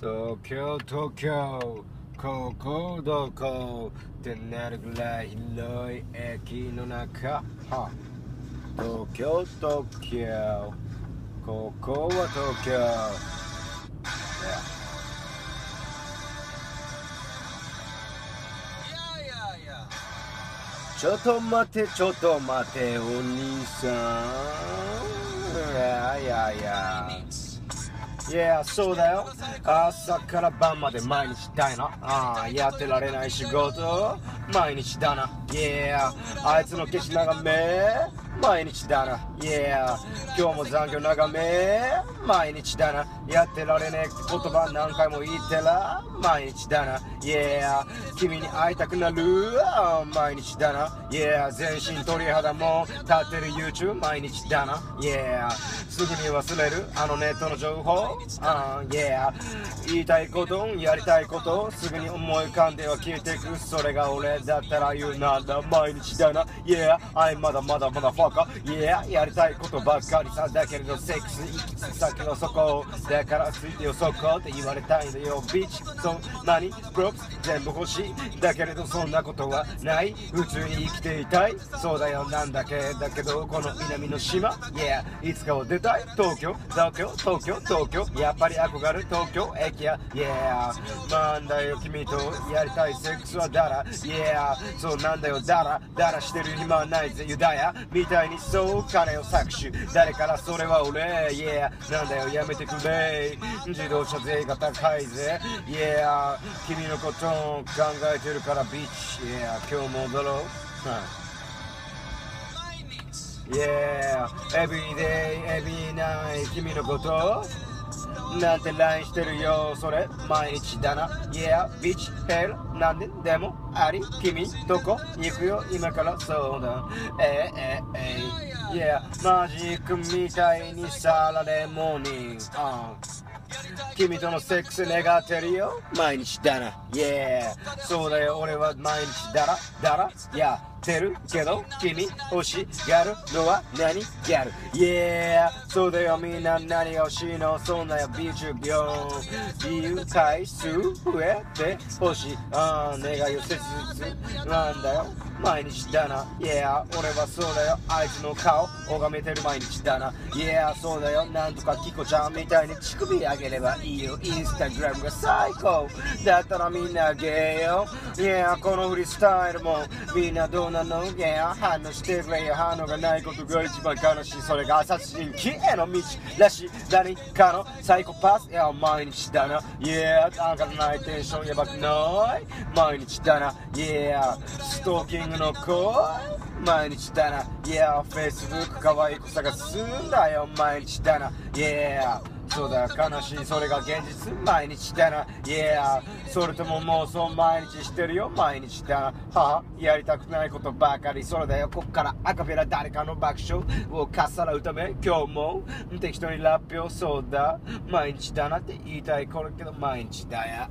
東京東京ここどこってなるぐらい広い駅の中。は東京東京ここは東京、ちょっと待てちょっと待てお兄さん。いやいやいやいやそうだよ。朝から晩まで毎日だいなああやってられない仕事。毎日だな。Yeah あいつの消し眺め。毎日だな。Yeah 今日も残業長め毎日だな。やってられねえ言葉何回も言ってら毎日だな。Yeah 君に会いたくなる毎日だな。Yeah 全身鳥肌も立ってる YouTube 毎日だな。Yeah すぐに忘れるあのネットの情報。uh, Yeah 言いたいことやりたいことすぐに思い浮かんでは消えていく。それが俺だったら言うなんだ毎日だな。Yeah あいまだまだまだファカ Yeah やりたいことばっかりさだけれどセックス行き先はそこだからついてよそこって言われたいんだよ。ビーチそんなにプロップス全部欲しい。だけれどそんなことはない。普通に生きていたい。そうだよ。なんだけだけどこの南の島。Yeah いつかは出たい。東京。東京。東京。東京やっぱり憧れ東京。駅や Yeah なんだよ君とやりたいセックスはだら Yeah そうなんだよ。だらだらしてる暇はないぜ。ユダヤ。みた？いにそう金を搾取。誰からそれは俺 Yeah なんだよやめてくれ。自動車税が高いぜ。Yeah 君のことを考えてるからビーチ Yeah 今日も踊ろう、Yeah every day every night 君のことなんて LINE してるよそれ。毎日だな。Yeah ビーチヘルなんで？でもあり？君どこ？行くよ？今から？そうだ。えー、えー、え。ー、Yeah マジックみたいにサラレモニング、uh 君とのセックス願ってるよ。毎日だな。Yeah そうだよ。俺は毎日だらだら。やってる？けど？君？欲し？がる？のは？何？ギャル Yeah そうだよ。みんな何が欲しいの？そんなよビーチュよ自由回数増えて。欲しい。ああ願いを切実。なんだよ。毎日だな。Yeah 俺はそうだよ。あいつの顔。拝めてる毎日だな。Yeah そうだよ。なんとかキコちゃんみたいに。乳首上げればいいよ。インスタグラムが最高。だったらみんなゲーよ Yeah このフリースタイルも。みんなどう？なの Yeah 反応してくれよ反応がないことが一番悲しいそれが殺人鬼への道らしい何かのサイコパスいや毎日だな。Yeah 上がらないテンションやばくない毎日だな Yeah ストーキングの声毎日だな。Yeah Facebook 可愛い子探すんだよ。毎日だな。Yeah そうだ悲しい。それが現実。毎日だな。Yeah それとも妄想毎日してるよ。毎日だな。はやりたくないことばかり。それだよ。こっからアカペラ誰かの爆笑をかっさらうため。今日も適当にラップをそうだ。毎日だなって言いたい。これけど毎日だよ